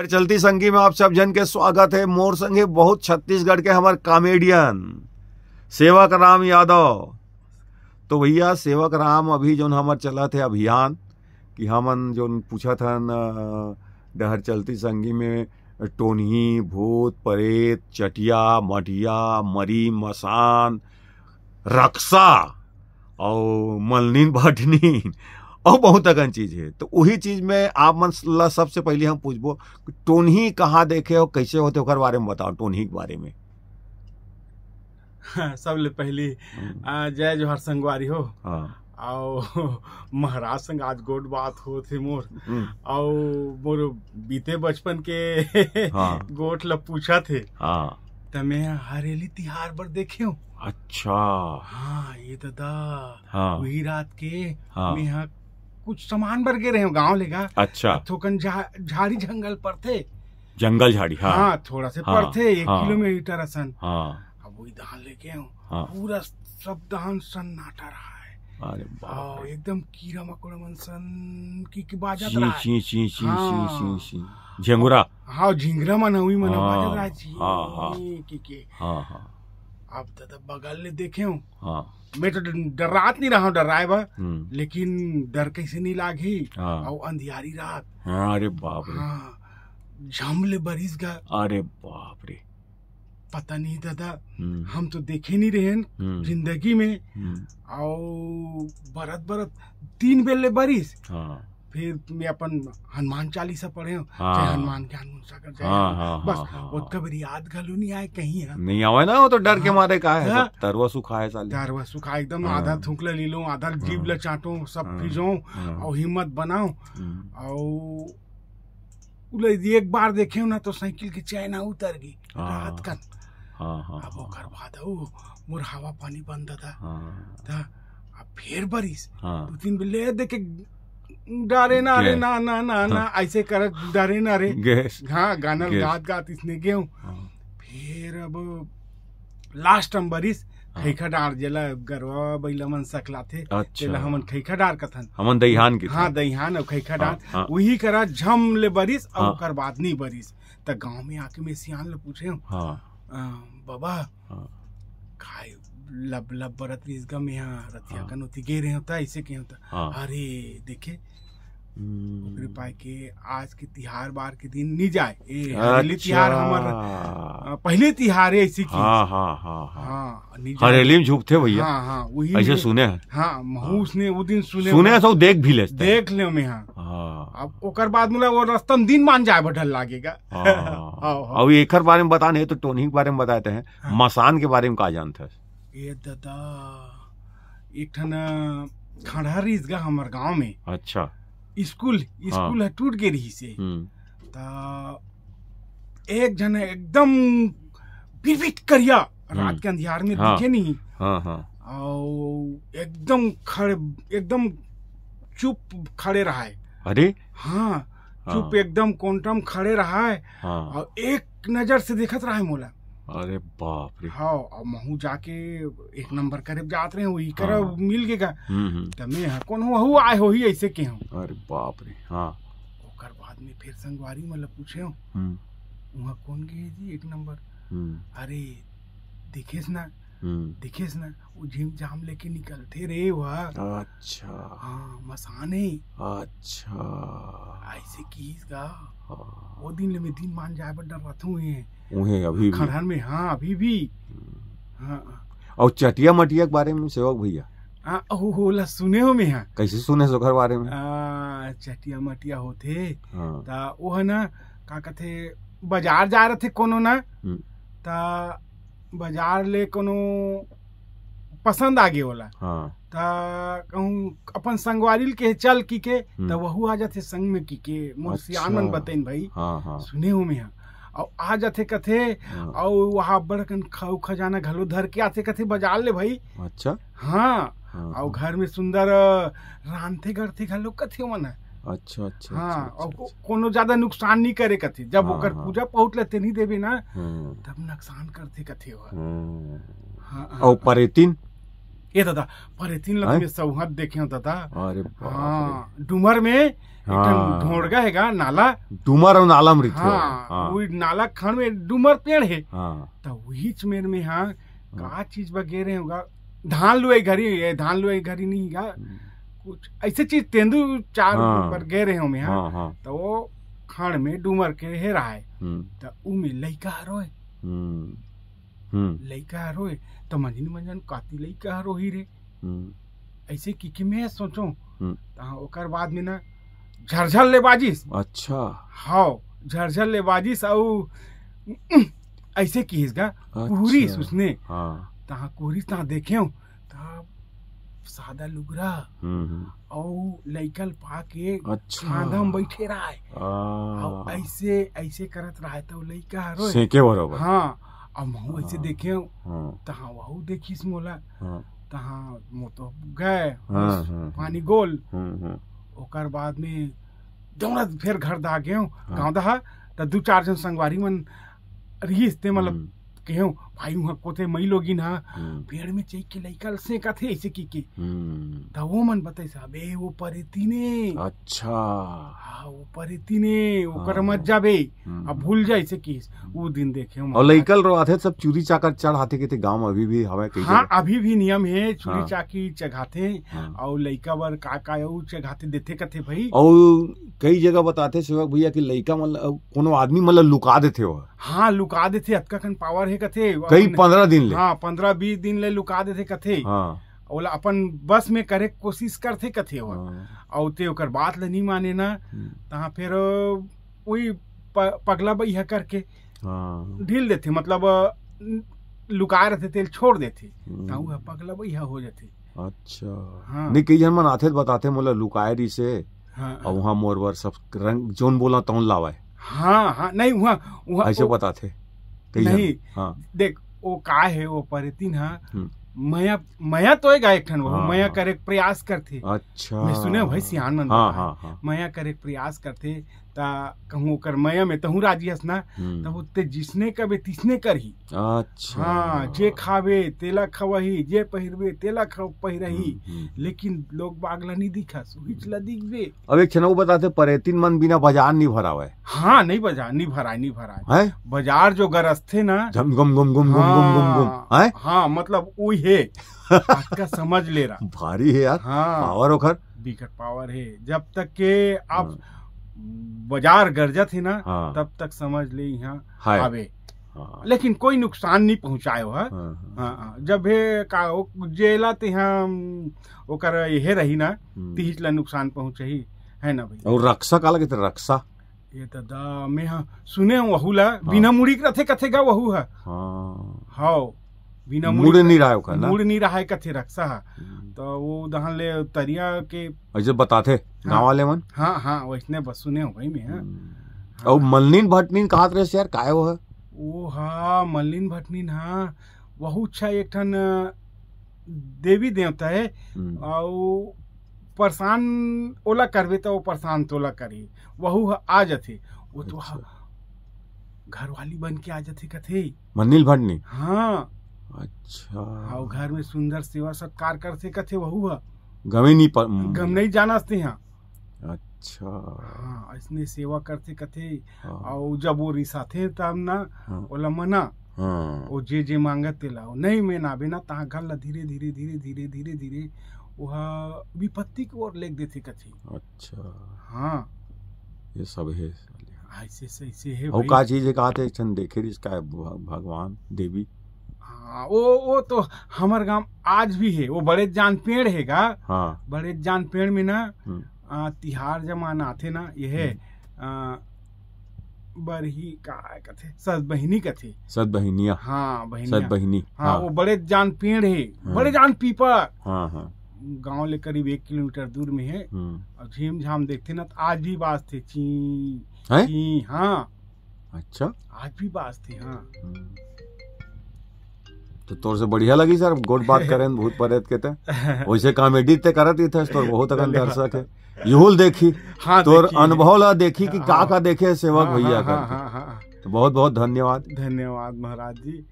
अरे चलती संगी में आप सब जन के स्वागत है। मोर संगे बहुत छत्तीसगढ़ के हमार कॉमेडियन। सेवक राम यादव। तो भैया, सेवक राम अभी जो हमार चला थे अभियान, कि हमन जो पूछा था न डहर चलती संगी में टोनही भूत, परेत, चटिया, मटिया, मरी, मसान रक्षा और मलनीन, भटनीन और बहुत अगन चीज़ है। तो वही चीज़ में आप मन ला सबसे पहले हम पूछबो टोनही कहाँ देखे और कैसे होते ओकर बारे में बताओ टोनही के बारे में। सबले पहली जय जोहर संगवारी हो। हाँ। आओ महाराज संग आज गोड बात हो थे मोर। हम्म, आओ मोर बीते बचपन के हाँ। गोट ल पूछा थे हाँ। त मैं हरेली तिहार बर देखे हूँ। अच्छा। हाँ ये दादा हाँ। वही रात के हाँ। मैं कुछ सामान बर गे रहे हूँ गाँव लेगा अच्छा। थोकन झाड़ी जंगल पर थे। जंगल झाड़ी हाँ। हाँ थोड़ा से हाँ, पर थे एक हाँ। किलोमीटर असन। हाँ। अब वही धान लेके हूँ। पूरा सब धान सन्नाटा रहा है। अरे बाप एकदम कीड़ा मकोड़ा मन सन की की बाजत ची रहा है। ची ची ची हाँ। ची ची ची झंगुरा? हाँ झिंगरा मन हुई मन हाँ, बाजत रहा है। जी हाँ, हाँ। की की। हाँ हाँ। अब दादा बगल ले देखे हूँ। हाँ। मैं तो डरात नहीं रहा हूँ डराए बा हम्म, लेकिन डर कैसे नहीं लागी? हाँ। और अंधियारी रात। हाँ अरे बाप रे। हाँ झमले बरिस गा। अरे बाप रे। पता नहीं दादा हम्म, हम तो देखे नहीं रहे हम्म, ज़िंदगी में। हम्म, और बरत बरत तीन बेले बरिस। हाँ। फिर मैं अपन हनुमान चालीसा पढ़े हूँ हाँ। जय हनुमान ज्ञान गुण सागर हाँ, हाँ, बस हाँ, हाँ, वो कभी याद घलो नहीं आए कहीं है। नहीं आवे ना वो तो डर के हाँ। मारे का है हाँ। तरवा सुखा है साले। दारवा सुखा एकदम हाँ। आधा थूकले ले लो आधा जीभ ले चाटो सब हाँ। फिजो हाँ, और हिम्मत बनाओ। हम्म, और उले एक बार देखे ना तो साइकिल की चैन उतर गई। हाँ। रात का। हाँ हाँ अब ओकर बाद ओ मोर हवा पानी बंद था। हाँ। फिर बरिस। हाँ। दो तीन बेले देखे डरे ना रे ना ना ना ना ऐसे कर डरे ना रे हाँ गाना गात गात इसने गेहूँ। हाँ, फिर अब लास्ट हम बरिस हाँ। खैखा डार जेला गरवा बैला मन सकला थे जेला अच्छा हमन खैखा डार कथन। हमन दईहान की हाँ दहिहान और खैखा डार हाँ, हाँ। वही करा झम ले बरिस और हाँ। ओकर बाद नहीं बरिस। त गाँव में आके मैं सियान ले पूछे हूँ। हाँ। बाबा। हाँ। खाए लब लब बरत रिस गम यहाँ रतिया हाँ। कन होती गे रहे होता ऐसे के होता हाँ। अरे देखे हम्म, पाए के आज के तिहार बार के दिन नहीं जाए। ए हरेली तिहार हमर अच्छा। पहले तिहार है ऐसी की। हाँ हाँ हाँ हाँ। हाँ। हरेली में झुकते भैया। हाँ हाँ वही ऐसे सुने हैं। हाँ महूस ने वो दिन सुने सुने सब देख भी हैं। देख ले में हाँ। हाँ। अब ओकर बाद मुला वो रस्तम दिन मान जाए बढ़ल लागेगा। अब एकर बारे में बताने तो टोनी के बारे में बताते हैं। मसान के बारे में कहा जानते हैं? ये दादा एक ठन खड़ा रहीस गा हमर गाँव में। अच्छा। स्कूल स्कूल है। टूट के रही से। हम्म। ता एक जन एकदम बिरबिट करिया रात के अंधियार में हाँ। दिखे नहीं। हाँ हाँ। और एकदम खड़े एकदम चुप खड़े रहा है अरे। हाँ चुप हाँ। एकदम कोंटम खड़े रहा है। हाँ और एक नज़र से देखत रहा है मोला। अरे बाप रे। हाँ महू जाके एक नंबर करे जात रहे वही कर हाँ। मिल गेगा का। हम्म, तमे हा कौन हु? आए हो ही ऐसे के हूँ। अरे बाप रे हाँ। ओकर बाद में फिर संगवारी मतलब पूछे हूँ। हम्म। वहाँ कौन गए जी एक नंबर? हम्म। अरे दिखेस ना हम्म। दिखेस ना वो झिम जाम लेके निकलते रे वह अच्छा। हाँ मसाने। अच्छा। ऐसे कीस गा। हाँ, वो दिन ले में दिन मान जाए पर डर रहते हुए हैं उन्हें अभी भी। खड़हन में हाँ अभी भी। हाँ। और चटिया मटिया के बारे में सेवक भैया? हाँ होला सुने हो में हाँ। कैसे सुने सोखर बारे में? आ, चटिया मटिया होते। हाँ। ता वो है ना का कहते बाज़ार जा रहे थे कोनो ना हम्म। ता बाज़ार ले कोनो पसंद आ गए होला। हाँ। ता कहूँ अपन संगवारी के चल की के। त वहू आ जाते संग में की के। मोर। सियान मन बतेन भाई हाँ हाँ। सुने हो में और आ जाते कथे हाँ, और वहाँ बड़कन खाऊ खजाना घलो धर के आते कथे बाज़ार ले भाई। अच्छा। हाँ। हाँ और घर में सुंदर रांधते गढ़ते घलो कथे मन। अच्छा अच्छा हाँ अच्छा, और अच्छा, को- कोनो ज़्यादा नुकसान नहीं करे कथे। जब हाँ, ओकर हाँ। पूजा पहुँच लेते नहीं देवे ना हम्म, तब नुकसान करते कथे वो हम्म। हाँ, हाँ, और परेतिन? ए दादा परेतीन लत में सौहत देखे हो दादा। अरे हाँ डूमर में हाँ। ढोड़गा हैगा नाला। डूमर और नाला मृत हाँ हाँ। वही नाला खंड में डूमर पेड़ है। हाँ। तो वही चमेर में हाँ का चीज़ वगैरह होगा। धान लुआई घरी धान लुआई घरी नहीं गा कुछ ऐसे चीज़ तेंदु चार हाँ। पर गए रहे हो में हाँ। हाँ हाँ। तो वो खंड में डूमर के हे रहा है। हम्म, तो उ में लइका रोए। हम्म, हम्म, लइका रोए। तो मंजन मंजन काती लइका रोही रे। ऐसे की कि मैं सोचो। तो ओकर बाद में ना झरझर ले बाजिस। अच्छा। हाओ झरझर ले बाजिस और ऐसे कीस गा कुहरी अच्छा, उसने। हाँ। तहाँ कुहरी तहाँ देखे हो। तहाँ सादा लुगरा हम्म, हम्म, और लइकल पाके अच्छा। खांधा में बैठे रहा। है और ऐसे ऐसे करत रहा तो लइका रोए सेके बरोबर। हाँ अब महू ऐसे। देखे हो। तहाँ वहू देखिस मोला। हाँ। तहाँ मो तो गए हाँ, पानी गोल। हम्म, ओकर बाद में दौड़त फिर घर दा गए। गाँव दहा त दू चार जन संगवारी मन रहीस ते मतलब केहू भाई वहाँ कोते मई लोगिन हा। हम्म, पेड़ में चई के लइका से का थे ऐसे की के। हम्म, त वो मन बताई साहब ए वो परेती ने। अच्छा। हाँ वो परेती ने ओकर हाँ। मत जाबे हम्म, अब भूल जाए से की। वो दिन देखे हम। और लइकल रो आथे सब चूरी चाकर चढ़ आते के थे गाँव में अभी भी हवे कई हाँ अभी भी नियम है चूड़ी हाँ। चाकी चघाते हाँ। और लइका बर का का उ चघाते देते कथे भाई। और कई जगह बताते सेवक भैया कि लइका मतलब कोनो आदमी मतलब लुका देते हो हाँ लुका देते अतका कन पावर है कथे कई पंद्रह दिन ले। हाँ पंद्रह बीस दिन ले लुका देते कथे। हाँ। ओला अपन बस में करे कोशिश करते कथे हो हाँ, और ते ओकर बात ल नहीं माने ना हम्म, तहाँ फिर वही पगला बैहा करके हाँ, ढील देते मतलब अ, लुका रहते तेल छोड़ देते हम्म, ता पगला बैहा हो जाते अच्छा। हाँ। नहीं कई जन मन आथे तो बताते मोला लुकायरी से हाँ। और वहाँ मोरवर सब रंग जोन बोला तौन लावा है हाँ हाँ नहीं वहाँ वहाँ ऐसे बताते नहीं। हाँ। देख वो का है वो पर हा। मैं मया मया तो एक एक ठन हाँ, मया हाँ। करे के प्रयास करते अच्छा। मैं सुने भाई सियान मन हाँ हाँ हाँ। मया करे एक प्रयास करथे ता कहूँ ओकर मया में तहूँ राज़ी हस ना हम्म, तब उत्ते जिसने कबे तिसने करही अच्छा। हाँ जे खावे तेला खवही जे पहिरबे तेला खव पहिरही। हम्म, हम्म। लेकिन लोग बागला नहीं दिखस उहिच ला दिखबे। अब एक छनऊ बताते परेतीन मन बिना बाज़ार नहीं भरावे। हाँ नहीं बजा नहीं भराए नहीं भराए है? बाज़ार जो गरज थे ना गुम गुम गुम गुम गुम गुम गुम हाँ मतलब वही है। आपका समझ ले रहा। भारी है यार। हाँ। पावर ओखर। बिकट पावर है। जब तक के आप बाज़ार गरजत है ना हाँ। तब तक समझ ले यहाँ है आवे। हाँ, लेकिन कोई नुकसान नहीं पहुँचाए हो हाँ? हाँ, हाँ, हाँ, जब हे का जेला ते ओकर ये रही ना हम्म। तीस ला नुकसान पहुंचही है ना भाई? और रक्षा काला कहते रक्षा। ये दादा मैं हाँ सुने हूँ वहू ला बिना मुड़ी के रथे कथे गा वहू है। हाँ। बिना मुड़ नहीं रहा ना मुड़ नहीं रहा है रक्षा हम्म। तो वो दहन ले तरिया के ऐसे बताते गाँव वाले मन? हाँ हाँ वैसने बस सुने हो भाई मैं हाँ। और मलनीन भटनीन कहा रहे यार? काय वो है? ओ हाँ मल्लिन भटनीन हाँ। वहू अच्छा एक ठन देवी देवता है। हम्म, और परेशान ओला करबे तो परेशान तोला करी। वहू आ जाथे वो तो अच्छा। घर वाली बन के आ जाथे कथे। मनील भटनी हाँ। अच्छा। घर में सुंदर सेवा सत्कार करते कथे वहू ह? गमी नहीं पर गम नहीं जानते हैं अच्छा। हाँ ऐसने सेवा करते कथे। हाँ, और जब वो रिसाथे तब ना हाँ, ओला मना हाँ, वो जे जे मांगत ते लाओ नहीं में ना बिना तहाँ घर ला धीरे धीरे धीरे धीरे धीरे धीरे वह विपत्ति की ओर लेग देते कथी। अच्छा। हाँ। ये सब है। ऐसे ऐसे है और भाई। का चीज़ है कहा थे देखे इसका भगवान देवी। हाँ वो वो तो हमार गाँव आज भी है वो बड़े जान पेड़ है गा। हाँ। बड़े जान पेड़ में ना हम्म, आ, तिहार जमान आथे ना यह बरही का कथे? सद बहिनी कथे। सत बहिनिया। हाँ सत बहिनी बहिनी हाँ हाँ। वो बड़े जान पेड़ है हाँ। बड़े जान पीपल। हाँ हाँ। गाँव ले करीब एक किलोमीटर दूर में है। हम्म, और झीम झाम देखते ना तो आज भी बाज थे ची ची हाँ। अच्छा। आज भी बाज थे हाँ। हम्म। तो तोर से बढ़िया लगी सर। गोट बात करें भूत प्रेत के ते। वैसे कॉमेडी ते करत ही थे तोर बहुत अगर दर्शक है। यूल देखी हाँ तोर अनुभव ला देखी कि का हाँ। का देखे सेवक हाँ, भैया हाँ, हाँ, का। तो बहुत बहुत धन्यवाद। धन्यवाद महाराज जी।